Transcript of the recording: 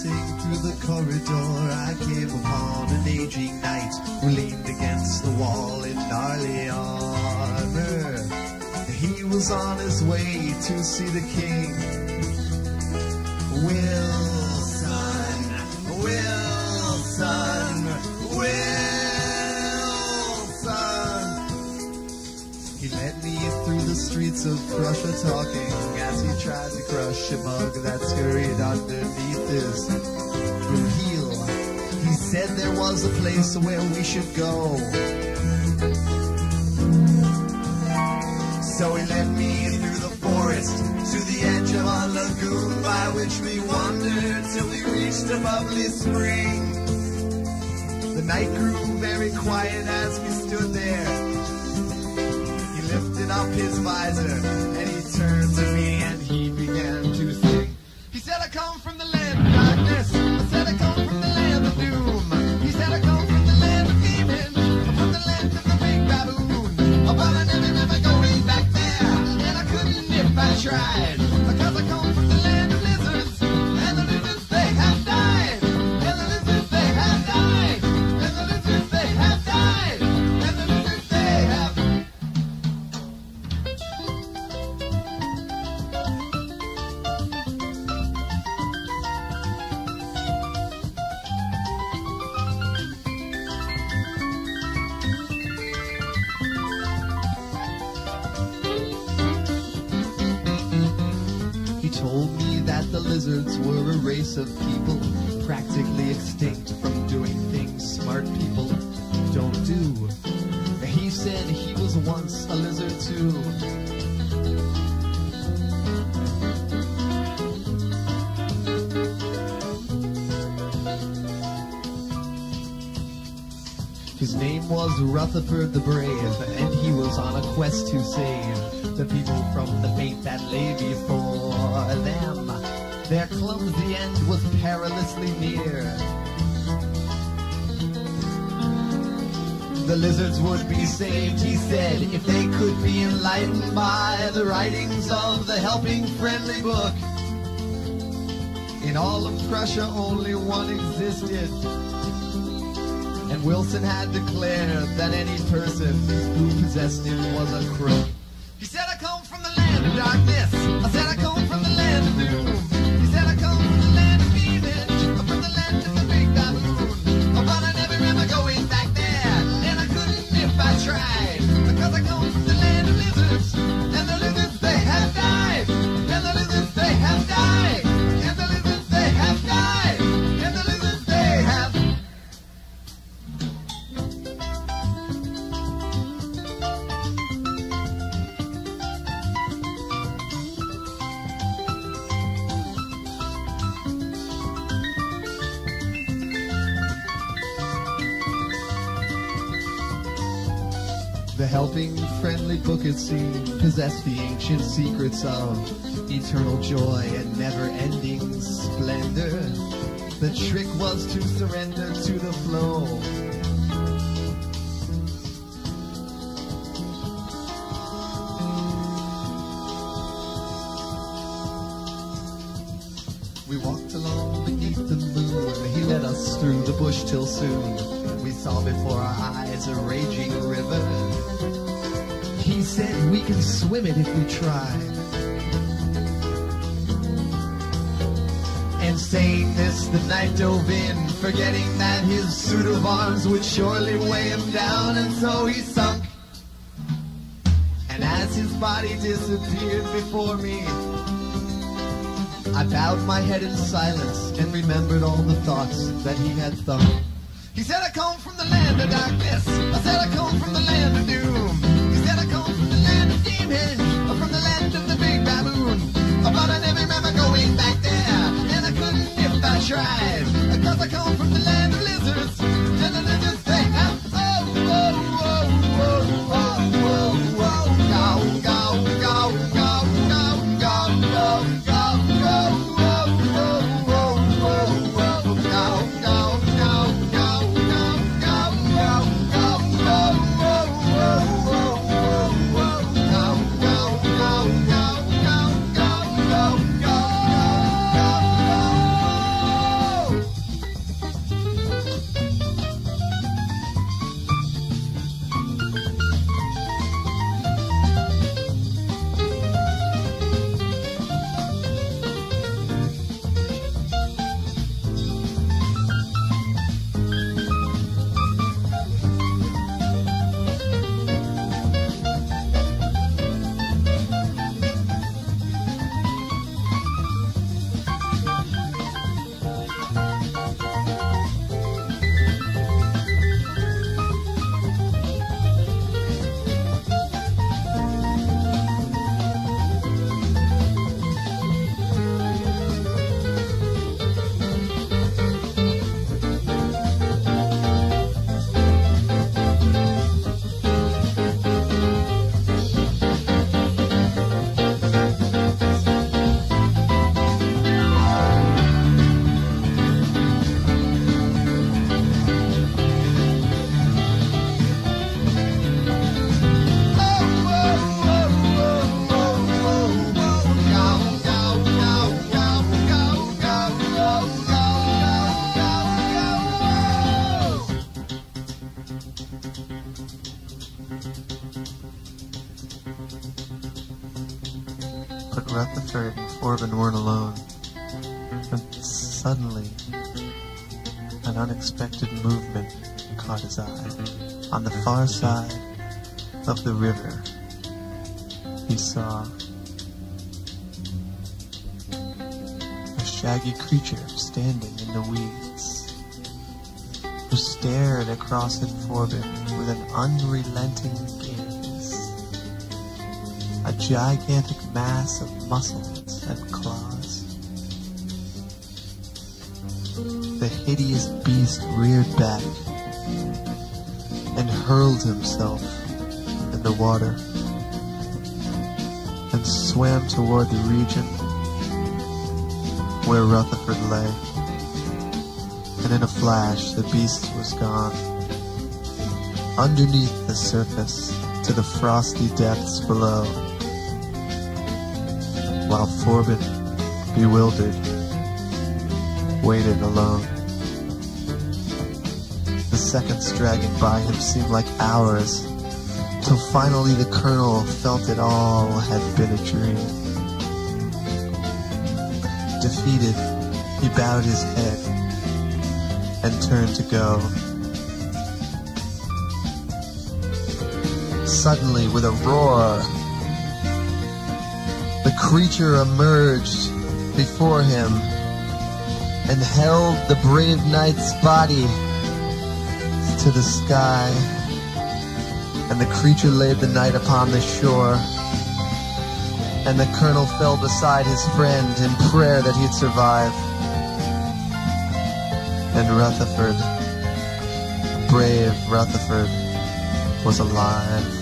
Through the corridor, I came upon an aging knight who leaned against the wall in gnarly armor. He was on his way to see the king. Wilson, streets of Prussia talking as he tried to crush a bug that scurried underneath his boot heel. He said there was a place where we should go. So he led me through the forest to the edge of a lagoon by which we wandered till we reached a bubbly spring. The night grew very quiet as we stood there. Up his visor and he turned to me and he began to sing. He said, I come from the land of darkness. I said, I come from the land of doom. He said, I come from the land of demons. From the land of the big baboon. But I never, never going back there. And I couldn't if I tried. Told me that the lizards were a race of people practically extinct from doing things smart people don't do. He said he was once a lizard too. His name was Rutherford the Brave, and he was on a quest to save the people from the fate that lay before them. Their clumsy end was perilously near. The lizards would be saved, he said, if they could be enlightened by the writings of the helping friendly book. In all of Prussia, only one existed. And Wilson had declared that any person who possessed it was a crook. Darkness. I said, I come from the land of doom. The helping, friendly book, it seemed, possessed the ancient secrets of eternal joy and never-ending splendor. The trick was to surrender to the flow. We walked along beneath the moon. He led us through the bush till soon saw before our eyes a raging river. He said we can swim it if we try. And saying this, the knight dove in, forgetting that his suit of arms would surely weigh him down, and so he sunk. And as his body disappeared before me, I bowed my head in silence and remembered all the thoughts that he had thought. He said, I come from the land of darkness. I said, I come from the land of doom. He said, I come from the land of demons. From the land of the big baboon. But I never remember going back there. And I couldn't if I tried. Because I come from the But Rutherford and Forbin weren't alone. And suddenly, an unexpected movement caught his eye. On the far side of the river, he saw a shaggy creature standing in the weeds, who stared across at Forbin with an unrelenting gigantic mass of muscles and claws. The hideous beast reared back and hurled himself in the water and swam toward the region where Rutherford lay. And in a flash, the beast was gone. Underneath the surface, to the frosty depths below, while Forbin, bewildered, waited alone. The seconds dragging by him seemed like hours, till finally the colonel felt it all had been a dream. Defeated, he bowed his head and turned to go. Suddenly, with a roar, the creature emerged before him and held the brave knight's body to the sky. And the creature laid the knight upon the shore. And the colonel fell beside his friend in prayer that he'd survive. And Rutherford, brave Rutherford, was alive.